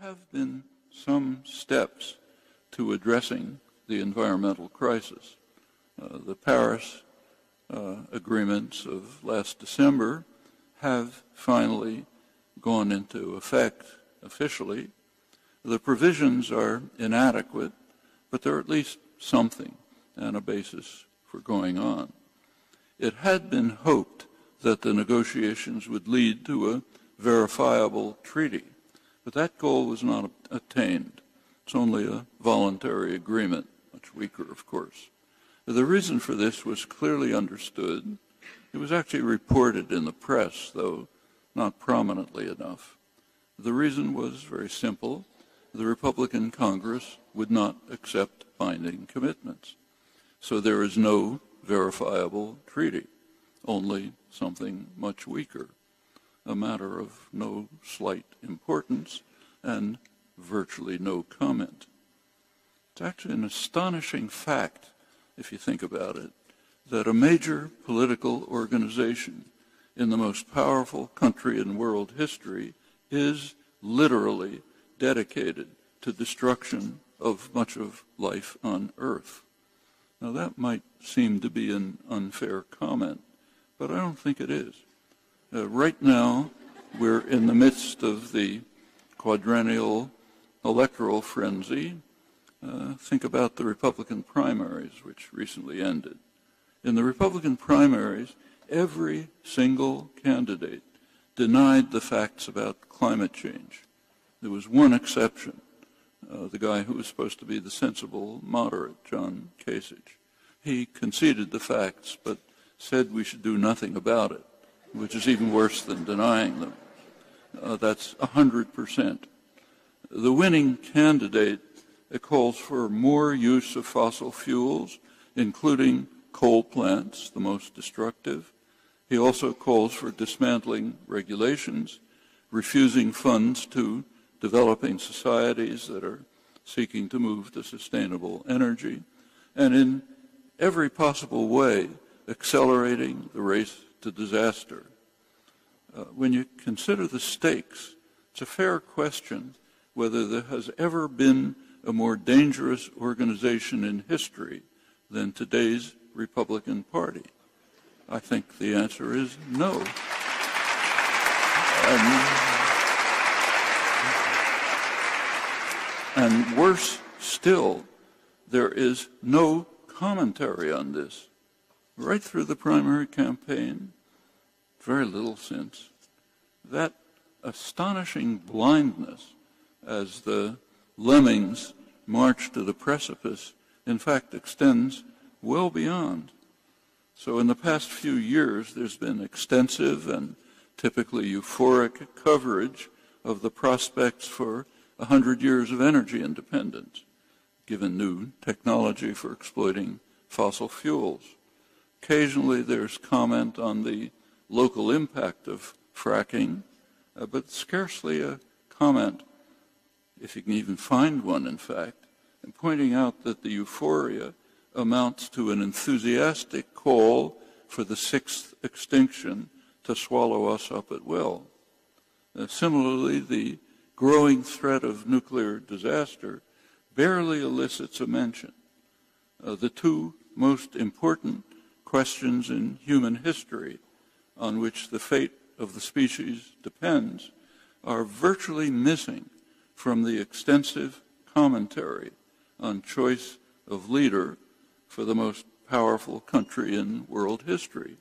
there have been some steps to addressing the environmental crisis. Uh, the Paris uh, agreements of last December have finally gone into effect officially. The provisions are inadequate, but they're at least something and a basis for going on. It had been hoped that the negotiations would lead to a verifiable treaty, but that goal was not attained. It's only a voluntary agreement, much weaker, of course. The reason for this was clearly understood. It was actually reported in the press, though not prominently enough. The reason was very simple. The Republican Congress would not accept binding commitments. So there is no verifiable treaty, only something much weaker, a matter of no slight importance and virtually no comment. It's actually an astonishing fact, if you think about it, that a major political organization in the most powerful country in world history is literally dedicated to destruction of much of life on Earth. Now that might seem to be an unfair comment, but I don't think it is. Uh, right now, we're in the midst of the quadrennial electoral frenzy. Uh, think about the Republican primaries, which recently ended. In the Republican primaries, every single candidate denied the facts about climate change. There was one exception, uh, the guy who was supposed to be the sensible moderate, John Kasich. He conceded the facts, but said we should do nothing about it, which is even worse than denying them. Uh, that's 100%. The winning candidate calls for more use of fossil fuels, including coal plants, the most destructive, he also calls for dismantling regulations, refusing funds to developing societies that are seeking to move to sustainable energy, and in every possible way accelerating the race to disaster. Uh, when you consider the stakes, it's a fair question whether there has ever been a more dangerous organization in history than today's Republican Party. I think the answer is no. And, and worse still, there is no commentary on this. Right through the primary campaign, very little since, that astonishing blindness as the lemmings march to the precipice, in fact, extends well beyond. So in the past few years, there's been extensive and typically euphoric coverage of the prospects for 100 years of energy independence, given new technology for exploiting fossil fuels. Occasionally, there's comment on the local impact of fracking, uh, but scarcely a comment, if you can even find one, in fact, and pointing out that the euphoria amounts to an enthusiastic call for the sixth extinction to swallow us up at will. Uh, similarly, the growing threat of nuclear disaster barely elicits a mention. Uh, the two most important questions in human history on which the fate of the species depends are virtually missing from the extensive commentary on choice of leader for the most powerful country in world history.